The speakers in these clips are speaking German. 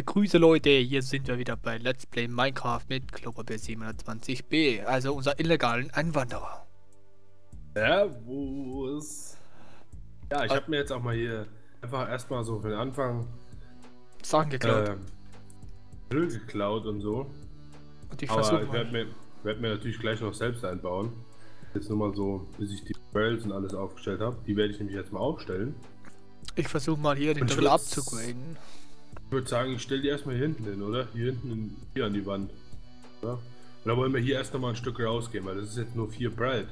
begrüße Leute, hier sind wir wieder bei Let's Play Minecraft mit Klopapier 720b, also unser illegalen Einwanderer. Servus. Ja, ich Ah. habe mir jetzt auch mal hier einfach erstmal so für den Anfang Sachen geklaut. äh, geklaut und so. und ich Aber versuche ich werde mir, werd mir natürlich gleich noch selbst einbauen. Jetzt nur mal so, bis ich die Barrels und alles aufgestellt habe. Die werde ich nämlich jetzt mal aufstellen. ich versuch mal hier den Schutz. abzugraden. Ich würde sagen, ich stelle die erstmal hier hinten hin, oder? Hier hinten in, hier an die Wand. Ja? Oder wollen wir hier erst noch mal ein Stück rausgehen, weil das ist jetzt nur vier breit.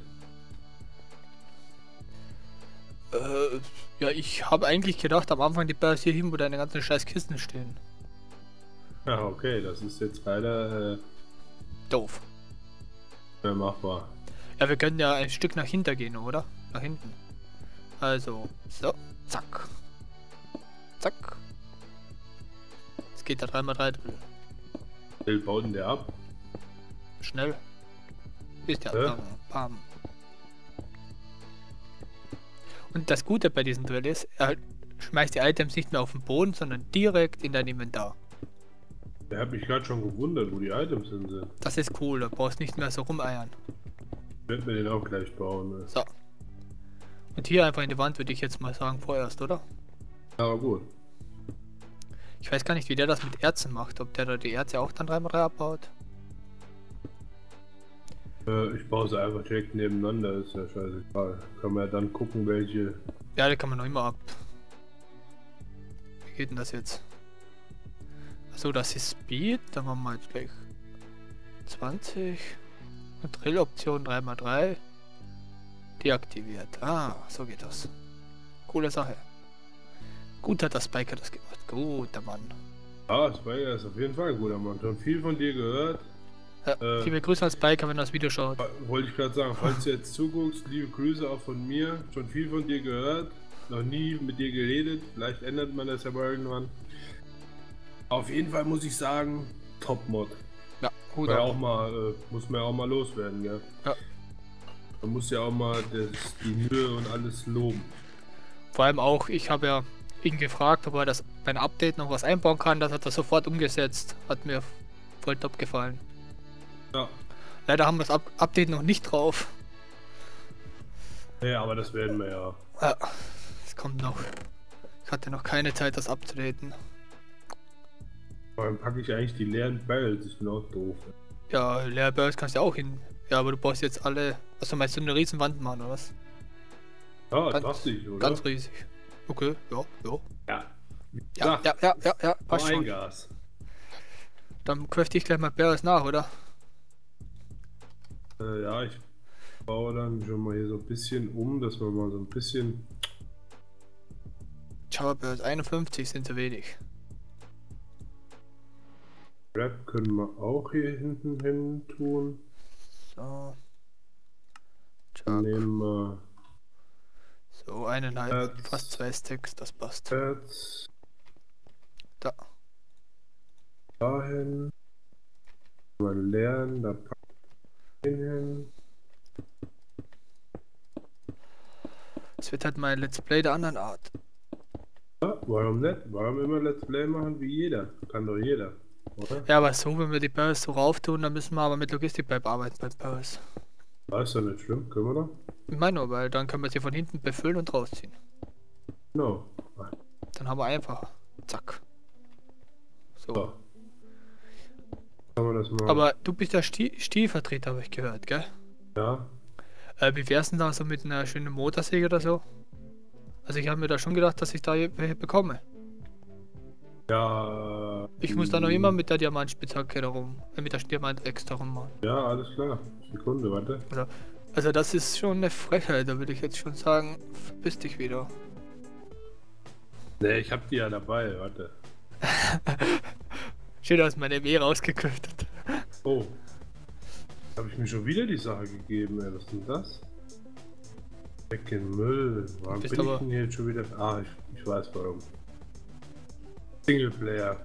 Äh, ja, ich habe eigentlich gedacht, am Anfang die Bärs hier hin, wo deine ganzen scheiß Kisten stehen. Ja, okay, das ist jetzt leider äh, Doof. mehr machbar. Ja, wir können ja ein Stück nach hinten gehen, oder? Nach hinten. Also, so, zack. Zack. Geht der 3x3 Drill. Will baut denn der ab? Schnell. Ist ja Hä? Bam, Bam. Und das Gute bei diesem Drill ist, er schmeißt die Items nicht mehr auf den Boden, sondern direkt in dein Inventar. Der hat mich gerade schon gewundert, wo die Items sind. Das ist cool, da brauchst nicht mehr so rumeiern. Ich werde mir den auch gleich bauen. Ne? So. Und hier einfach in die Wand würde ich jetzt mal sagen, vorerst, oder? Aber gut. Ich weiß gar nicht, wie der das mit Erzen macht. Ob der da die Erze auch dann 3x3 abbaut. Äh, ich baue sie einfach direkt nebeneinander, ist ja scheißegal. Kann man ja dann gucken, welche. Ja, die kann man noch immer ab. Wie geht denn das jetzt? So, das ist Speed. Dann machen wir jetzt gleich 20. Eine Drill-Option 3x3. Deaktiviert. Ah, so geht das. Coole Sache. Gut hat der Spiker das gemacht. Guter Mann. Ah, Spiker ist auf jeden Fall ein guter Mann. Schon viel von dir gehört. Ja, Äh. liebe Grüße an Spiker, wenn er das Video schaut. Wollte ich gerade sagen, falls du jetzt zuguckst, liebe Grüße auch von mir. Schon viel von dir gehört. Noch nie mit dir geredet. Vielleicht ändert man das ja mal irgendwann. Auf jeden Fall muss ich sagen, Top-Mod. Ja, gut. Ja auch mal, äh, muss man ja auch mal loswerden, ja. Ja. Man muss ja auch mal das, die Mühe und alles loben. Vor allem auch, ich habe ja ihn gefragt, ob er das beim Update noch was einbauen kann. Das hat er sofort umgesetzt. Hat mir voll top gefallen. Ja. Leider haben wir das Up Update noch nicht drauf. Ja, aber das werden wir ja. Ja, es kommt noch. Ich hatte noch keine Zeit, das abzudaten. Vor allem packe ich eigentlich die leeren Barrels. Ich bin auch doof. Ja, leer Barrels kannst du ja auch hin. Ja, aber du brauchst jetzt alle. Also meinst du eine riesen Wand machen oder was? Ja, Ganz- dachte ich, oder? Ganz riesig. Okay, ja, ja. ja. Ja, ja, ja, ja, ja, Passt schon. Gas. Dann köfte ich gleich mal Barrels nach, oder? Äh, ja, ich baue dann schon mal hier so ein bisschen um, dass wir mal so ein bisschen. Java Barrels 51 sind zu wenig. Rap können wir auch hier hinten hin tun. So. Dann Chuck. nehmen wir So, eineinhalb, Herz. fast zwei Stacks, das passt. Herz Da. dahin. Mal lernen, da packen hin. Es wird halt mein Let's Play der anderen Art. Ja, warum nicht? Warum immer Let's Play machen wie jeder? Kann doch jeder, oder? Ja, aber so, wenn wir die Barrels so rauf tun, dann müssen wir aber mit Logistikpipe arbeiten bei Barrels. Ah, ist doch nicht schlimm, können wir doch? Ich meine nur, weil dann können wir sie von hinten befüllen und rausziehen. Genau. Dann haben wir einfach. Zack. So. So. Kann man das mal. Aber du bist ja Sti Stilvertreter, habe ich gehört, gell? ja. Äh, wie wär's denn da so mit einer schönen Motorsäge oder so? Also ich habe mir da schon gedacht, dass ich da welche bekomme. Ja. Ich muss da noch immer mit der Diamantspitzhacke darum, äh, mit der Diamantwächs darum machen. Ja, alles klar. Sekunde, warte. Also, also das ist schon eine Frechheit, da würde ich jetzt schon sagen, verpiss dich wieder. Ne, ich hab die ja dabei, warte. Schön, dass meine ME rausgeköpft. Oh. Habe ich mir schon wieder die Sache gegeben, ey. Was ist denn das? Weg in Müll. Warum bin ich denn hier jetzt schon wieder? Ah, ich, ich weiß warum. Singleplayer.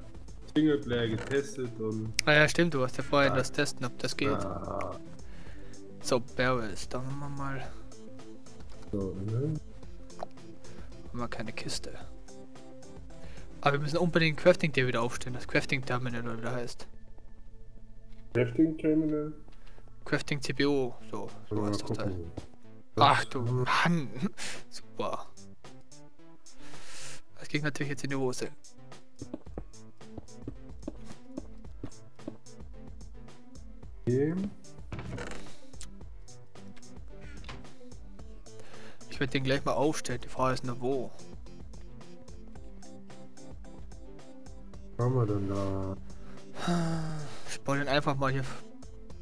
Singleplayer getestet und. Ah ja, stimmt, du hast ja vorhin Ah. das Testen, ob das geht. Ah, So, Barrels, da machen wir mal. so, ne? Haben wir keine Kiste. Aber wir müssen unbedingt Crafting Day wieder aufstellen, das Crafting Terminal oder wie das heißt. Crafting Terminal? Crafting CPO, so, so heißt das Teil. Ach du Mann, super. Das ging natürlich jetzt in die Hose. Okay. Ich werde den gleich mal aufstellen, die Frage ist nur wo. Haben wir denn da? Ich baue den einfach mal hier,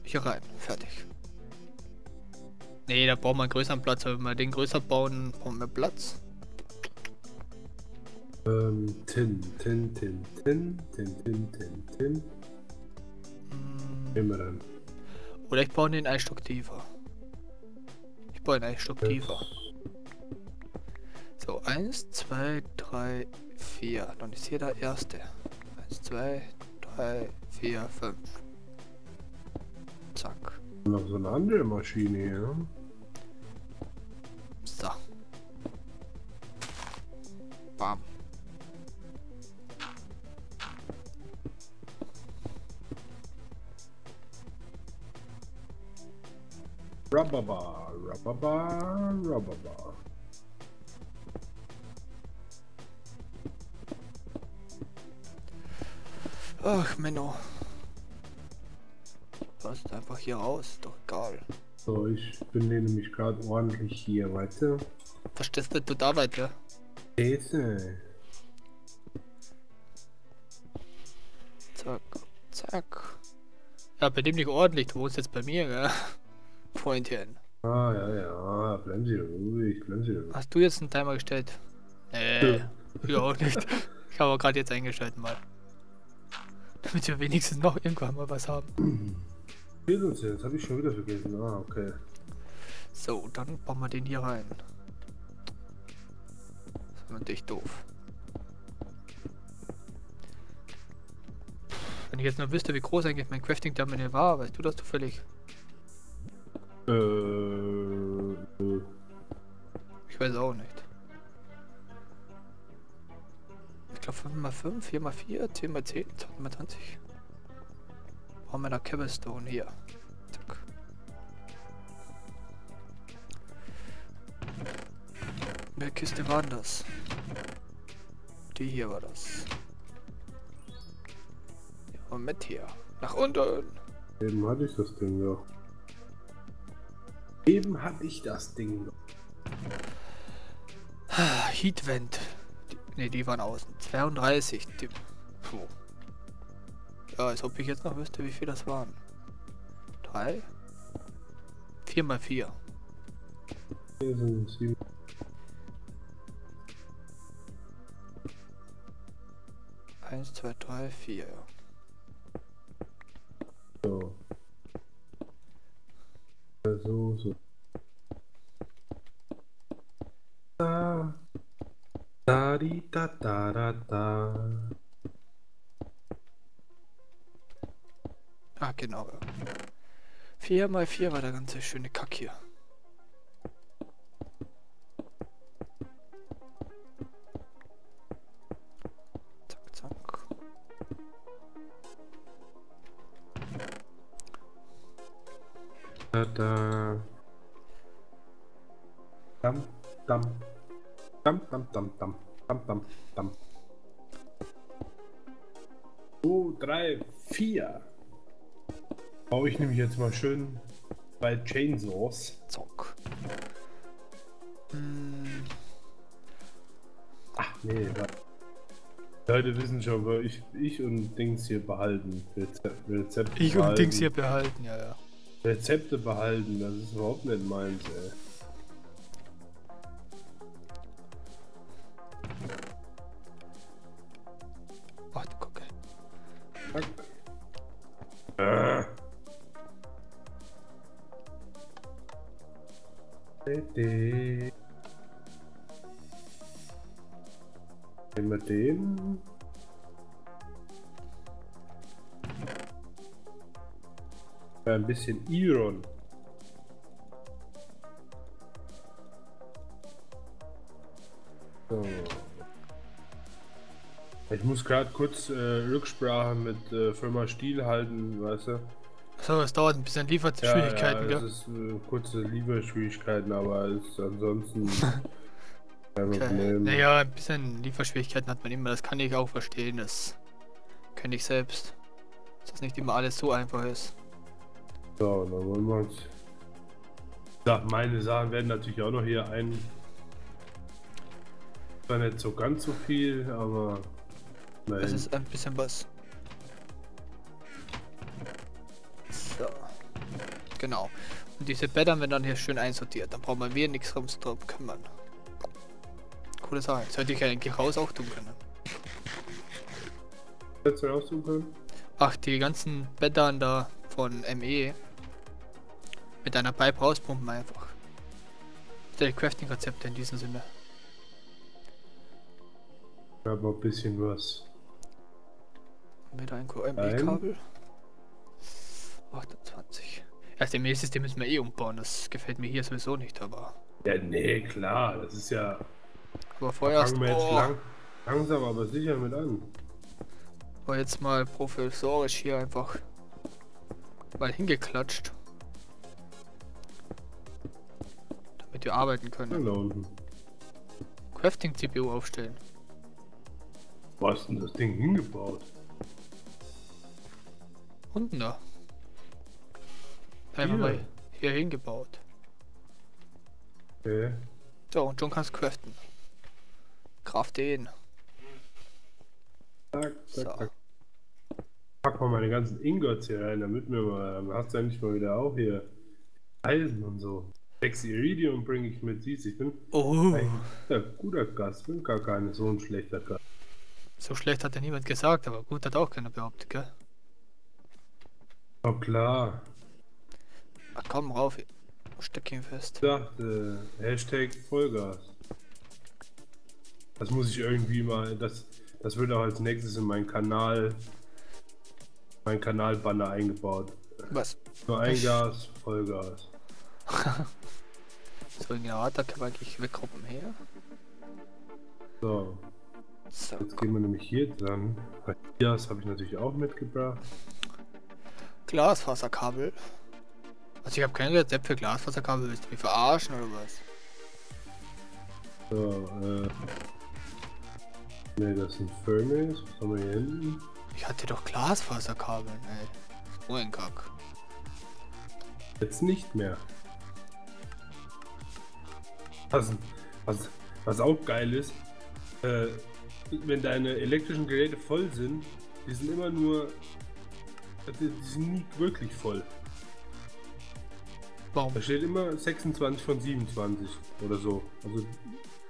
hier rein. Fertig. Nee, da brauchen wir einen größeren Platz. Aber wenn wir den größer bauen, brauchen wir Platz. Ähm, Tin, Tin, Tin, Tin, Tin, Tin, Tin, Tin. Hm, Nehmen wir dann. Oder ich baue den einen Stock tiefer. Ich baue den einen Stock tiefer. So, 1, 2, 3, 4. Dann ist hier der erste. 1, 2, 3, 4, 5. Zack. Noch so eine andere Maschine hier. So. Bam. Rababa, rababa, rababa. Ach, Menno. Passt einfach hier raus, doch egal. So, ich bin nämlich gerade ordentlich hier, weißt du? Verstehst du, du da weiter? Esse. Zack, zack. Ja, bei dem nicht ordentlich, du wohnst jetzt bei mir, gell? Freundchen. Ah, ja, ja, bleiben Sie ruhig, bleiben Sie ruhig. Hast du jetzt einen Timer gestellt? Nee, ich auch nicht. Ich habe gerade jetzt eingeschaltet mal. Damit wir wenigstens noch irgendwann mal was haben. Jetzt, habe ich schon wieder vergessen. Ah, okay. So, dann bauen wir den hier rein. Das ist natürlich doof. Wenn ich jetzt nur wüsste, wie groß eigentlich mein Crafting Terminal war, weißt du das zufällig? Äh, äh, Ich weiß auch nicht. Glaube 5x5, 4x4, 10x10, 20x20. Brauchen wir noch Cobblestone hier. Zack. Welche Kiste war das? Die hier war das. Ja, mit hier. Nach unten. eben hatte ich das Ding doch. Eben hatte ich das Ding doch. Ah, Heatvent. Die, ne, die waren außen. 32. Die, puh. Ja, als ob ich jetzt noch wüsste, wie viel das waren. 3? 4 mal 4. Hier sind sieben. Eins, zwei, drei, vier. So. So, so. Da. Da, da, da, da. Ah, genau. 4 mal 4 war der ganze schöne Kack hier. Zack, zack. Da, da. Dam, dam. Dam, dam, dam, dam. Dam, dam, dam. Zwei, drei, vier. Baue ich nämlich jetzt mal schön bei Chainsaws. Zock. Hm, Ach nee. Leute wissen schon, weil ich, ich und Dings hier behalten. Rezept, Rezepte ich und behalten. Dings hier behalten, ja, ja. Rezepte behalten, das ist überhaupt nicht meins, ey. Nehmen wir den. Äh, Ein bisschen Iron. So. muss gerade kurz äh, Rücksprache mit äh, Firma Stiel halten, weißt du? So, es dauert ein bisschen Lieferschwierigkeiten, ja, ja, gell? es ist äh, kurze Lieferschwierigkeiten, aber es ist ansonsten kein Okay. Problem. Naja, ein bisschen Lieferschwierigkeiten hat man immer, das kann ich auch verstehen, das kenne ich selbst. Dass das nicht immer alles so einfach ist. So, dann wollen wir uns. Ja, meine Sachen werden natürlich auch noch hier ein. Zwar nicht so ganz so viel, aber. Das Nein. ist ein bisschen was. Genau. Und diese Bäder werden dann hier schön einsortiert. Dann brauchen wir nichts drum kümmern. Coole Sache. Das hätte ich eigentlich raus auch tun können. Ach, die ganzen Bädern da von ME mit einer Pipe rauspumpen einfach. Die Crafting-Rezepte in diesem Sinne. Habe ein bisschen was. Mit einem ME-Kabel. 28. Das ME-System müssen wir eh umbauen. Das gefällt mir hier sowieso nicht, aber. Ja, nee, klar, das ist ja. Aber vorerst. Fangen wir jetzt Oh, lang, langsam, aber sicher mit an. war jetzt mal professorisch hier einfach mal hingeklatscht. Damit wir arbeiten können. da unten. Crafting-CPU aufstellen. Wo hast denn das Ding hingebaut? Unten da. Einfach mal hier hingebaut. Okay. So, und schon kannst craften. Kraft den. Zack, So. zack, zack. Pack mal meine ganzen Ingots hier rein, damit wir mal. Dann hast du endlich mal wieder auch hier Eisen und so. Sechs Iridium bringe ich mit, siehst ich bin Oh, ein guter, guter Gast, bin gar kein so ein schlechter Gast. so schlecht hat ja niemand gesagt, aber gut hat auch keiner behauptet, gell? Oh klar, Ach komm, rauf. Steck ihn fest. ich dachte, Hashtag Vollgas. Das muss ich irgendwie mal, das, das wird auch als nächstes in meinen Kanal, mein Kanalbanner eingebaut. Was? Nur ein Gas, Vollgas. So, genau, da kann man eigentlich wegruppen her. So, So, jetzt gehen wir nämlich hier dran. Gas habe ich natürlich auch mitgebracht. Glasfaserkabel. Also ich habe kein Rezept für Glasfaserkabel. Willst du mich verarschen oder was? So, äh. Ne, das sind Furnace. Was haben wir hier hinten? Ich hatte doch Glasfaserkabel, ey. So ein Kack. Jetzt nicht mehr. Was, was, was auch geil ist, äh, wenn deine elektrischen Geräte voll sind, die sind immer nur. Die, die sind nie wirklich voll. Warum? Da steht immer 26 von 27 oder so. Also,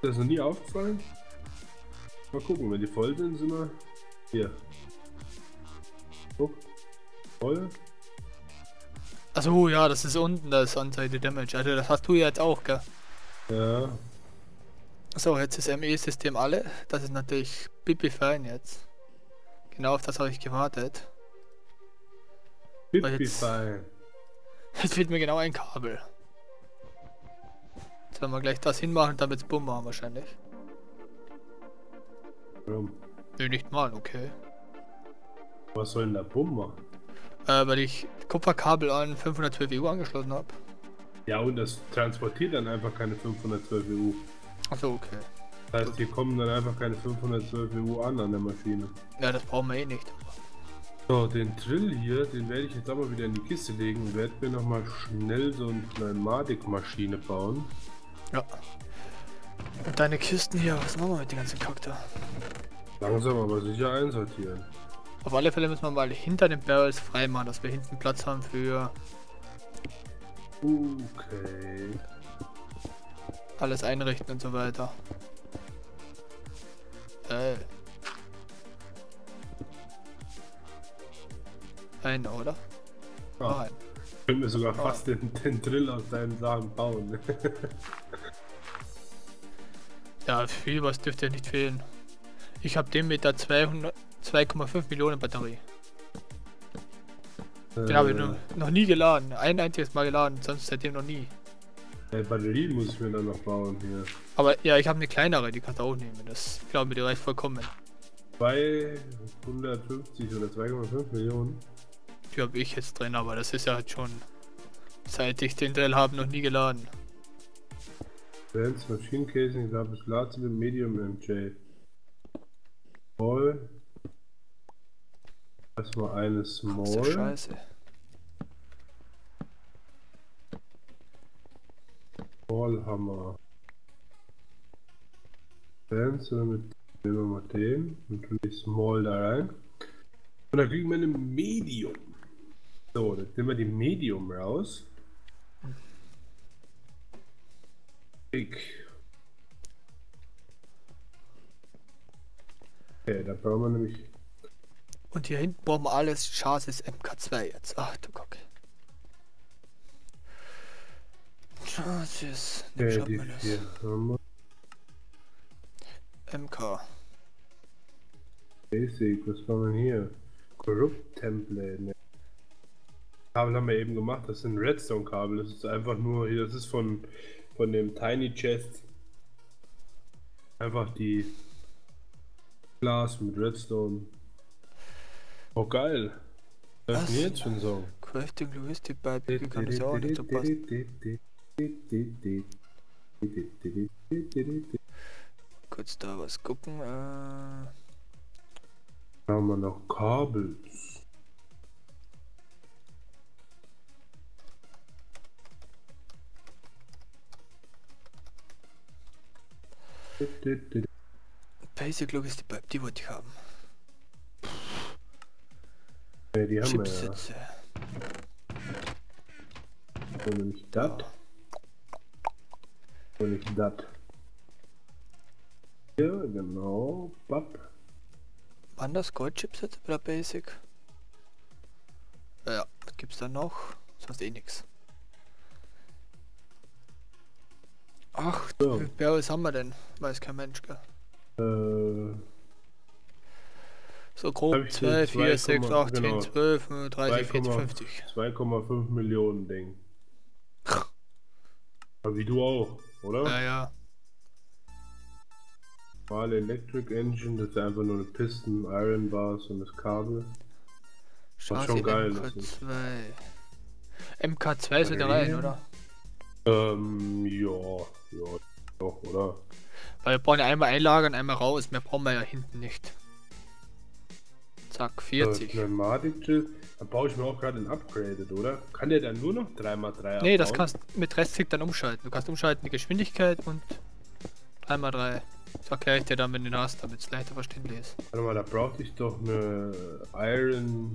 das ist noch nie aufgefallen. Mal gucken, wenn die voll sind, sind wir. Hier. Guck. Voll. Achso, ja, das ist unten das Anzeige Damage. Also das hast du ja jetzt auch, gell? Ja. So, jetzt ist ME-System alle. Das ist natürlich pipi fein jetzt. Genau auf das habe ich gewartet. Pipi fein. Jetzt fehlt mir genau ein Kabel. Jetzt werden wir gleich das hinmachen, damit es Bumm machen wahrscheinlich. Warum? Nö, nicht mal, okay. Was soll denn der Bumm machen? Äh, weil ich Kupferkabel an 512 EU angeschlossen habe. Ja, und das transportiert dann einfach keine 512 EU. Achso, okay. Das heißt, hier kommen dann einfach keine 512 EU an an der Maschine. Ja, das brauchen wir eh nicht. So, den Drill hier, den werde ich jetzt aber wieder in die Kiste legen und werde mir nochmal schnell so eine Pneumatikmaschine bauen. Ja. Und deine Kisten hier, was machen wir mit den ganzen da? Langsam aber sicher einsortieren. Auf alle Fälle müssen wir mal hinter den Barrels freimachen, dass wir hinten Platz haben für Okay. alles einrichten und so weiter. Äh. Eine, oder? Ah, Nein. ich könnte mir sogar fast den, den Drill aus deinen Sachen bauen. Ja, viel was dürfte ja nicht fehlen. Ich habe den mit der 200 2,5 Millionen Batterie. Den habe ich Äh, noch, noch nie geladen. Ein einziges Mal geladen, sonst seitdem noch nie. äh, Batterie muss ich mir dann noch bauen hier. Aber ja, ich habe eine kleinere, die kannst du auch nehmen. Das ich glaube, die reicht vollkommen. 250 oder 2,5 Millionen. Habe ich jetzt drin, aber das ist ja halt schon seit ich den Teil habe noch nie geladen. Vans Machine Casing gab es mit Medium MJ. Small. Erstmal eine Small. Ach, ist ja scheiße. Small Vans mit nehmen wir mal den und tun die Small da rein. Und dann kriegen wir eine Medium. So, dann nehmen wir die Medium raus. Big. Okay, da brauchen wir nämlich. Und hier hinten brauchen wir alles Chassis MK2 jetzt. Ach du Kacke. Chassis. Okay, die vier haben wir. MK. Basic, was war denn hier? Corrupt Template. Ne. Kabel haben wir eben gemacht, das sind Redstone-Kabel. Das ist einfach nur, das ist von von dem Tiny Chest einfach die Glas mit Redstone. Oh geil. Was ist denn jetzt für ein Song? Crafting Logistic bei kann das auch nicht so passen. Kurz da was gucken. Äh... Haben wir noch Kabel. Basic Logistik Pipe, die wollte ich haben. Ja, die haben wir ja. Und nämlich das. Und nicht das. Hier, genau. Bap. Waren das Goldchipset oder Basic? Ja, was gibt's da noch? Sonst eh nix. Ach, so. was haben wir denn? Weiß kein Mensch, gell? Äh, so grob 2, 4, 6, 8, 10, 12, 30, 40, 50. 2,5 Millionen Ding. Wie du auch, oder? Ja, ja. Mal Electric Engine, das ist einfach nur eine Pisten, Iron Bars und das Kabel. Was schon geil MK2. MK2 ist wieder rein, oder? Ähm, ja, ja, doch, oder? Weil wir brauchen ja einmal einlagern, einmal raus, mehr brauchen wir ja hinten nicht. Zack, 40. Äh, Pneumatik-Chill, da baue ich mir auch gerade ein Upgraded, oder? Kann der dann nur noch 3x3 Nee, das kannst mit Restklick dann umschalten. Du kannst umschalten die Geschwindigkeit und 3x3. Das erkläre ich dir dann, wenn du hast, damit es leichter verständlich ist. Warte mal, da brauchte ich doch eine Iron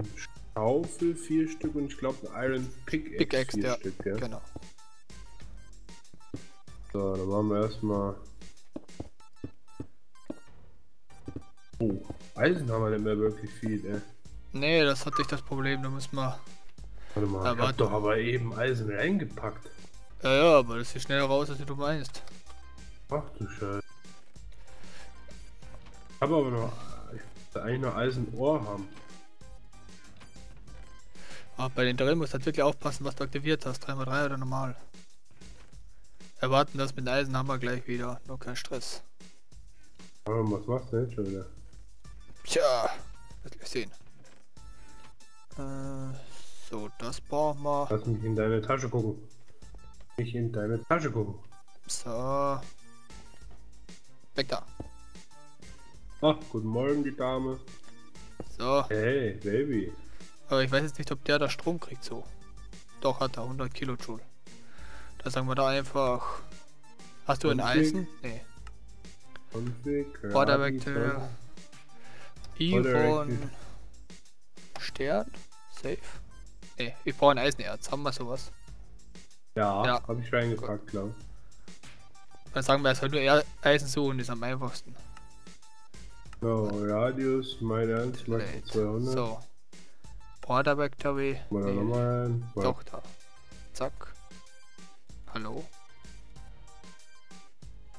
Schaufel, vier Stück und ich glaube ein Iron Pickaxe, Pickaxe vier ja, Stück, ja. Genau. So, dann machen wir erstmal. Oh, Eisen haben wir nicht mehr wirklich viel, ey. Nee, das hatte ich das Problem, da müssen wir. Warte mal, ich hab doch aber eben Eisen reingepackt. Ja, ja, aber das ist schneller raus, als du meinst. Ach du Scheiße. Ich habe aber noch. Ich eigentlich noch Eisenohr haben. Aber bei den Drill musst du halt wirklich aufpassen, was du aktiviert hast. 3x3 oder normal. Erwarten das mit Eisenhammer gleich wieder, nur kein Stress. Aber was machst du jetzt schon wieder? Tja, das wir sehen. Äh, so, das brauchen wir. Lass mich in deine Tasche gucken. Nicht in deine Tasche gucken. So. Weg da. Ach, guten Morgen, die Dame. So. Hey, Baby. Aber ich weiß jetzt nicht, ob der da Strom kriegt so. Doch, hat er 100 Kilojoule. Da sagen wir da einfach. Hast du ein Eisen? Nee. Watervector. Ivon. Stern? Safe? Nee, ich brauche ein Eisenerz. Haben wir sowas? Ja, ja. habe ich reingepackt, glaube Dann sagen wir, es soll nur Eisen suchen, ist am einfachsten. So, Radius, mein Ernst, max 200. So. Border Factory. Mal nee. nochmal rein. Doch, da. Zack. Hallo?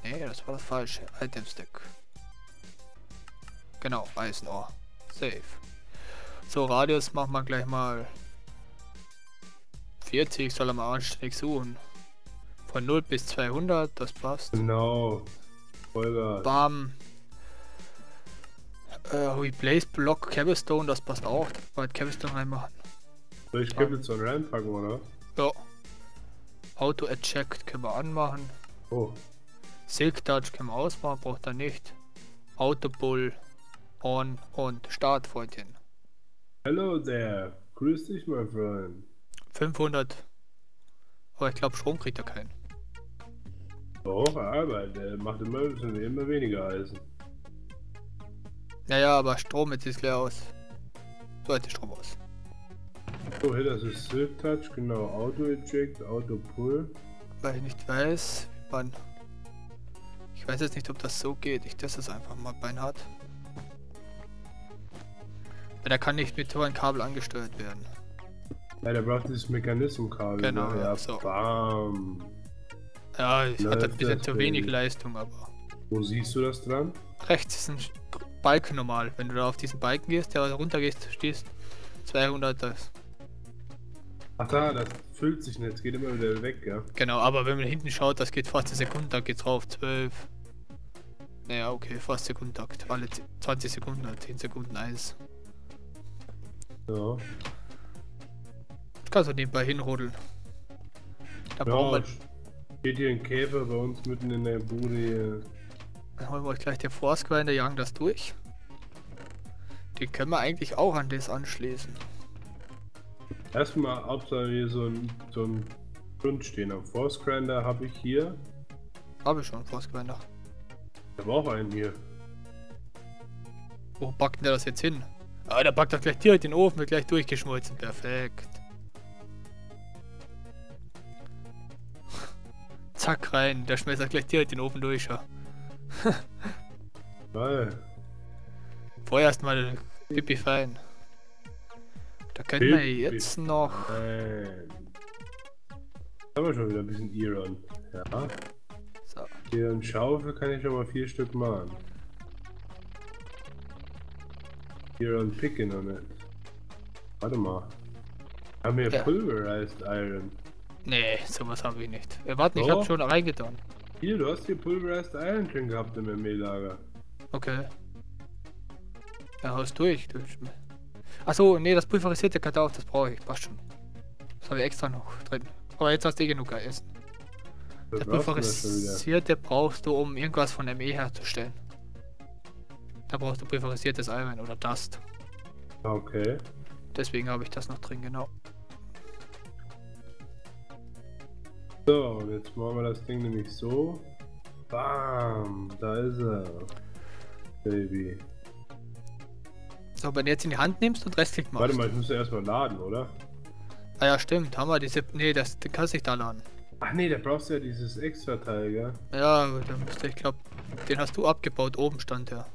Nee, das war das falsche. Item Stick. Genau, Eisenohr. Safe. So, Radius machen wir gleich mal 40, soll er mal anständig suchen. Von 0 bis 200, das passt. Genau. Vollgas. Bam. Äh, Replace Block Cobblestone, das passt auch. Bald Cobblestone reinmachen. Soll ich Cobblestone reinpacken, oder? Ja. Auto Eject können wir anmachen. Oh. Silk Touch können wir ausmachen, braucht er nicht. Autobull on und Startfreundchen. Hello there. Grüß dich, mein Freund. 500. Aber ich glaube, Strom kriegt er keinen. Doch, aber der macht immer, immer weniger Eisen. Naja, aber Strom jetzt ist leer aus. So jetzt ist Strom aus. So, hier, das ist Silk Touch, genau. Auto Eject, Auto Pull. Weil ich nicht weiß, wann. Ich weiß jetzt nicht, ob das so geht. Ich teste es einfach mal beinhart. Der kann nicht mit so einem Kabel angesteuert werden. Ja, der braucht dieses Mechanismkabel. Genau, ne? ja, so. bam. Ja, ich hatte ein bisschen zu wenig. Leistung, aber. Wo siehst du das dran? Rechts ist ein Balken normal. Wenn du da auf diesen Balken gehst, der runter gehst, stehst 200. Das. Ach da, das füllt sich nicht, es geht immer wieder weg, ja. Genau, aber wenn man hinten schaut, das geht fast eine Sekunde, da geht's rauf. 12. Naja, okay, fast Sekundentakt. Alle 10 20 Sekunden, 10 Sekunden Eis. Ja. Das kannst du nebenbei hinrodeln. Da brauchen ja wir, steht hier ein Käfer bei uns mitten in der Bude dann holen wir euch gleich den Force Grinder, jagen das durch. Die können wir eigentlich auch an das anschließen. Erstmal Hauptsache hier so ein, so ein Grund stehen. Am Force Grinder habe ich hier. Habe ich schon, Force Grinder. Ich habe auch einen hier. Wo packt denn der das jetzt hin? Ah, der packt doch gleich direkt den Ofen, wird gleich durchgeschmolzen. Perfekt. Zack rein, der schmeißt gleich direkt den Ofen durch. Ja. Geil. Vorher erstmal pipi fein. Da können wir jetzt noch. Nein. Jetzt haben wir schon wieder ein bisschen Iron. Ja. So. Hier ein Schaufel kann ich schon mal vier Stück machen. Iron Picke noch nicht. Warte mal. Haben wir Ja. Pulverized Iron. Nee, sowas habe ich nicht. Äh, warte, ich Doch. habe schon reingetan. Hier, du hast hier Pulverized Iron drin gehabt im ME-Lager. Okay. Ja, haust durch. durch. Achso, nee, das pulverisierte Kartoffel, das brauche ich. Passt schon. Das habe ich extra noch drin. Aber jetzt hast du eh genug gegessen. Schon wieder? pulverisierte brauchst du, um irgendwas von ME herzustellen. Da brauchst du pulverisiertes Iron oder Dust. Okay. Deswegen habe ich das noch drin, genau. So, und jetzt machen wir das Ding nämlich so. Bam, da ist er. Baby. So, wenn du jetzt in die Hand nimmst und Rechtsklick machst. Warte mal, ich muss ja erstmal laden, oder? Ah ja, stimmt. Haben wir diese. Nee, das den kannst du nicht da laden. Ach nee, da brauchst du ja dieses extra Teil, gell? Ja, da müsste ich glaube, den hast du abgebaut. Oben stand der.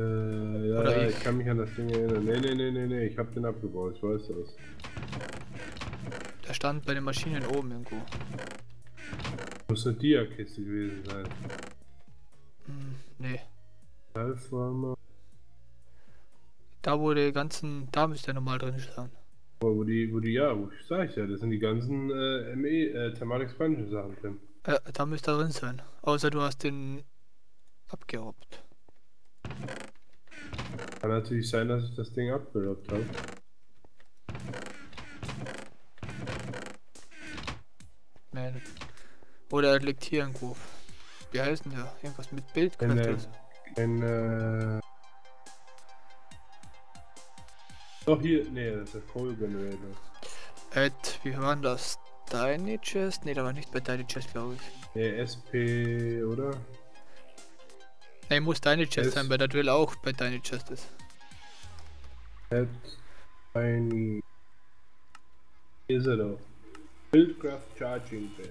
Äh, ja, Oder ich. ich kann mich an das Ding erinnern. Nee, nee, nee, nee, nee, ich hab den abgebaut, ich weiß das. Der stand bei den Maschinen oben irgendwo. Muss eine Dia-Kiste gewesen sein. Hm, nee. Halbwarmer. Da wo die ganzen. Da müsste er normal drin sein. Wo die, wo die, ja, wo ich sag ich ja, das sind die ganzen äh, ME, äh, Thermal Expansion Sachen drin. Ja, da müsste er drin sein. Außer du hast den abgeraubt. Kann natürlich sein, dass ich das Ding abgerobbt habe. Nee. Oder er liegt hier irgendwo. Wie heißt denn der? Irgendwas mit Bild? Könnte Ein, äh. Doch hier, nee, das ist der Coal Generator. Ed, wie war denn das? Tiny Chest? Nee, da war nicht bei Tiny Chest, glaube ich. Nee, SP, oder? Nee, muss Tiny Chest Es- sein, weil der Drill auch bei Tiny Chest ist. At Tiny. Hier ist er doch. Buildcraft Charging Bench.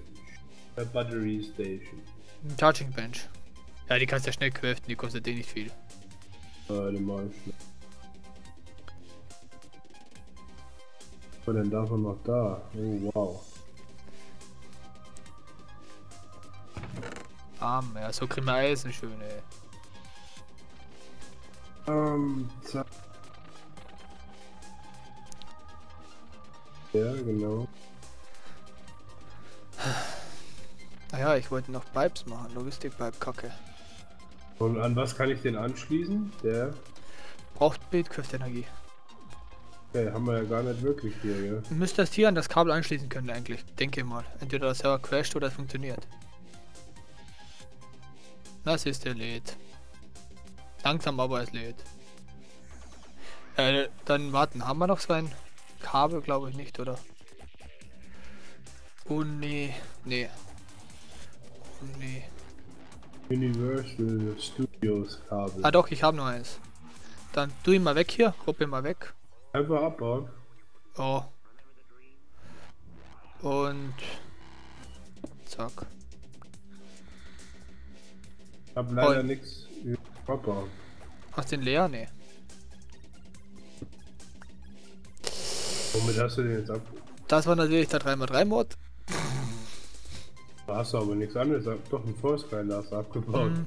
A Battery Station. Ein Charging Bench. Ja, die kannst du ja schnell craften, die kostet eh nicht viel. Warte mal. schnell. Was war denn davon noch da? Oh wow. Arm, ja, so kriegen wir Eisen schön, ey. Ähm, zack. Ja, genau. Naja, ich wollte noch Pipes machen, Logistik-Pipe, kacke. Und an was kann ich den anschließen? Der. Braucht Bildkräftenergie. Okay, haben wir ja gar nicht wirklich hier, gell? Du müsstest das hier an das Kabel anschließen können eigentlich. Denke mal. Entweder das Server crasht oder es funktioniert. Das ist der lädt. Langsam aber es lädt. Äh, dann warten. Haben wir noch so ein Kabel? Glaube ich nicht, oder? Oh nee. Nee. Oh nee. Universal Studios Kabel. Ah doch, ich habe noch eins. Dann tu ihn mal weg hier. Rupp ihn mal weg. Einfach abbauen. Oh. Und zack. Ich hab leider Oh. nichts Hast du den leer? Nee. Womit hast du den jetzt ab? Das war natürlich der 3x3 Mod. Da hast du aber nichts anderes. Doch, ein Force Grinder hast du abgebaut. Mhm.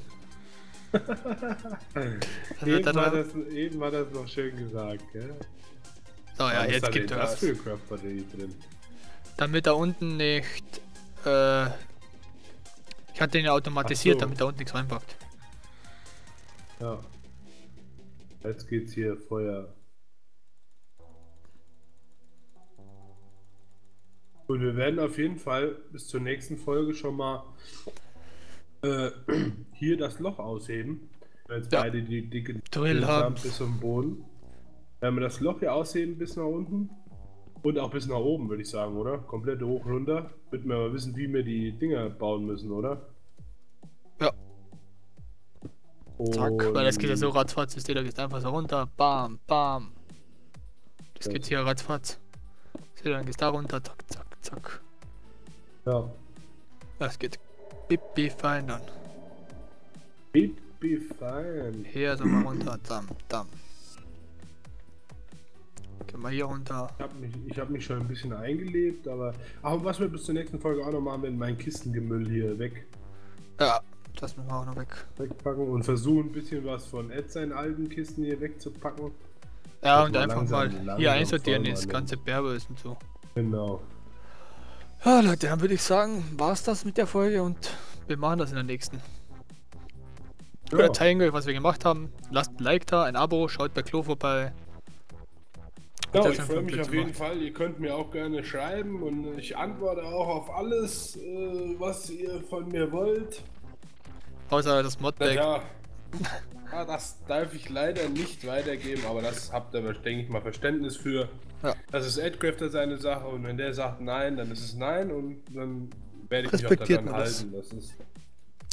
Eben, war das, eben war das noch schön gesagt, gell? So, ja, jetzt gibt er was. Drin. Damit da unten nicht. Äh, ich hatte den ja automatisiert, Ach so. damit da unten nichts reinpackt. Ja. Jetzt geht's hier Feuer. Und wir werden auf jeden Fall bis zur nächsten Folge schon mal äh, hier das Loch ausheben. Wenn jetzt Ja. beide die dicke Drill haben. bis zum Boden. Werden wir das Loch hier ausheben bis nach unten. Und auch bis nach oben, würde ich sagen, oder? Komplett hoch runter. Damit wir aber wissen, wie wir die Dinger bauen müssen, oder? Zack. Weil das geht ja so Und- ratzfatz, das geht einfach so runter. Bam, bam. Das geht hier ratzfatz. Seht ihr, dann geht's da runter. Zack, zack, zack. Ja. Das geht pipi fein dann. Be fine. Hier so mal runter. Dam, dam. Gehen wir hier runter. Ich habe mich, ich hab mich schon ein bisschen eingelebt, aber. Aber was wir bis zur nächsten Folge auch noch machen, werden mein Kistengemüll hier weg, Ja, das müssen wir auch noch weg. wegpacken und versuchen ein bisschen was von Ed seinen alten Kisten hier wegzupacken. Ja, Muss und einfach langsam- mal langsam hier einsortieren machen. ganze Bärbels und so. Genau. Ja, Leute, dann würde ich sagen, war's das mit der Folge und wir machen das in der nächsten. Ja. Oder zeigen euch, was wir gemacht haben. Lasst ein Like da, ein Abo, schaut bei Klo vorbei. Ja, das ich freue mich auf jeden. Fall. Ihr könnt mir auch gerne schreiben und ich antworte auch auf alles, äh, was ihr von mir wollt. Außer das Modpack. Ja, ja, das darf ich leider nicht weitergeben, aber das habt ihr, denke ich mal, Verständnis für. Ja. Das ist Adcrafter seine Sache und wenn der sagt nein, dann ist es nein und dann werde ich mich auch daran das. halten. Das ist,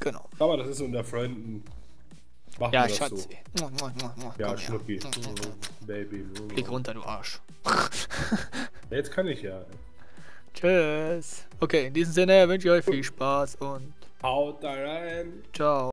Genau. aber das ist unter Freunden. Machen Ja, wir das Schatz. so. Mua, mua. Ja. Schnucki. Mm, Baby. Leg runter, du Arsch. Jetzt kann ich ja. Tschüss. Okay, in diesem Sinne wünsche ich euch viel Spaß und Haut da rein. ciao.